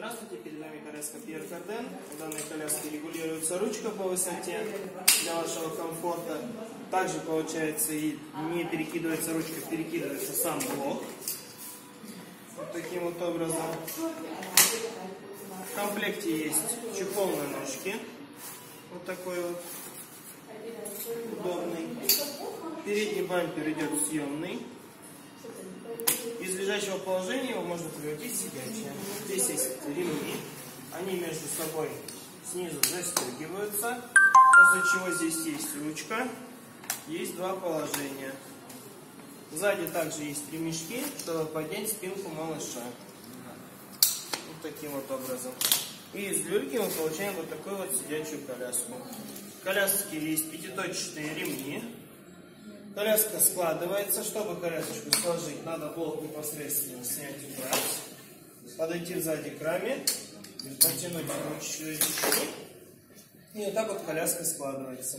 Здравствуйте, перед нами коляска Pierre Cardin. В данной коляске регулируется ручка по высоте для вашего комфорта. Также получается и не перекидывается ручка, перекидывается сам блок. Вот таким вот образом. В комплекте есть чехол на ножки. Вот такой вот. Удобный. Передний бампер идет съемный. Из лежачего положения его можно превратить в сидячее. Здесь есть ремни. Они между собой снизу застегиваются. После чего здесь есть ручка. Есть два положения. Сзади также есть ремешки, чтобы поднять спинку малыша. Вот таким вот образом. И из люльки мы получаем вот такую вот сидячую коляску. Коляске есть пятиточечные ремни. Коляска складывается. Чтобы колясочку сложить, надо блок непосредственно снять и убрать. Подойти сзади к раме, потянуть ручки. И вот так вот коляска складывается.